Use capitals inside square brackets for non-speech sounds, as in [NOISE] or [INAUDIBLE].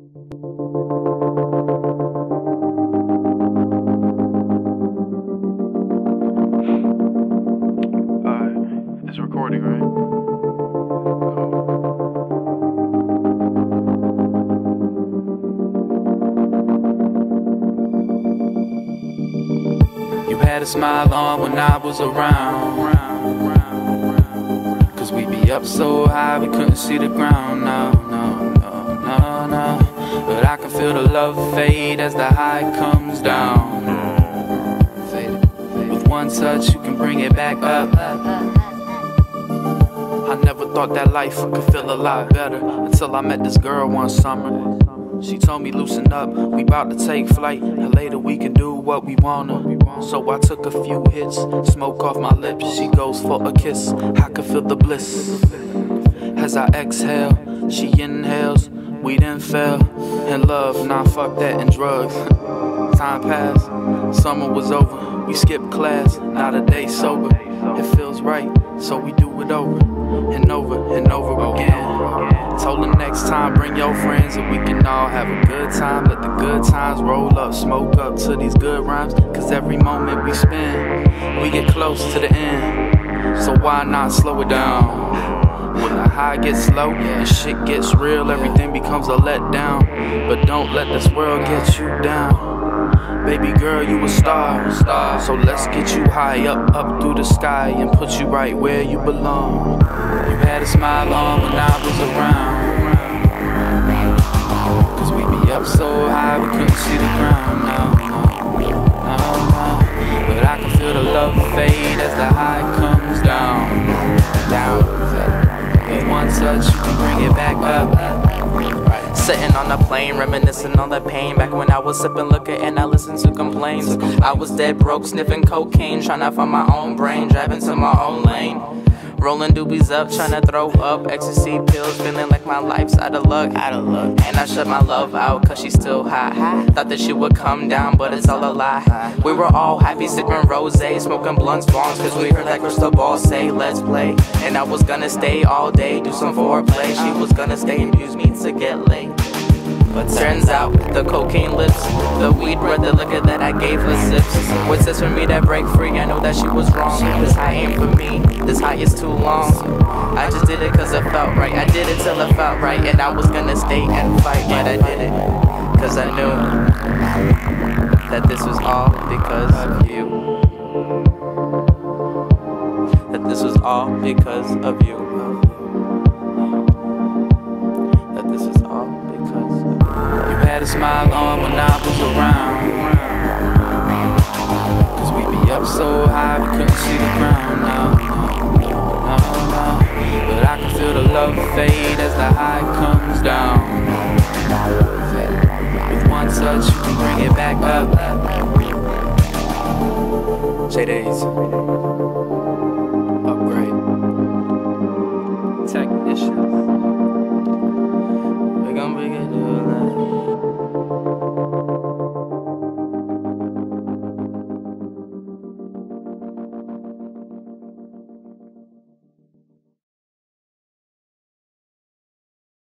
Uh, it's recording, right? You had a smile on when I was around. Cause we be up so high we couldn't see the ground. No, can feel the love fade as the high comes down. With one touch, you can bring it back up. I never thought that life could feel a lot better until I met this girl one summer. She told me loosen up, we bout to take flight. And later we can do what we wanna. So I took a few hits, smoke off my lips. She goes for a kiss. I can feel the bliss as I exhale. She inhales, we then fell in love. Nah, fuck that and drugs. [LAUGHS] Time passed, summer was over. We skipped class, not a day sober. It feels right, so we do it over and over and over again. Told her next time, bring your friends and we can all have a good time. Let the good times roll up, smoke up to these good rhymes. Cause every moment we spend, we get close to the end. So why not slow it down? When the high gets low and shit gets real, everything becomes a letdown. But don't let this world get you down. Baby girl, you a star, star. So let's get you high up, up through the sky and put you right where you belong. You had a smile on when I was around. Cause we be up so high we couldn't see the ground. No, no, no, no. But I can feel the love fade as the high bring it back up. Sitting on a plane, reminiscing on the pain. Back when I was sipping liquor and I listened to complaints. I was dead broke, sniffing cocaine, trying to find my own brain, driving to my own lane. Rolling doobies up, trying to throw up ecstasy pills, feeling my life's out of luck. Out of luck. And I shut my love out, cause she's still high. Thought that she would come down, but it's all a lie. We were all happy, sipping rose, smoking blunts, bongs, cause we heard that crystal ball say, let's play. And I was gonna stay all day, do some foreplay. She was gonna stay and use me to get laid. But turns out the cocaine lips, the weed breath, the liquor that I gave her sips. What says for me that break free? I know that she was wrong. This high ain't for me, this high is too long. I just did it cause it felt right. I did it till it felt right. And I was gonna stay and fight, but I did it cause I knew that this was all because of you. That this was all because of you. Had a smile on when I was around. Cause we be up so high we couldn't see the ground. No, no, no. But I can feel the love fade as the high comes down. With one touch, can bring it back up. J Days.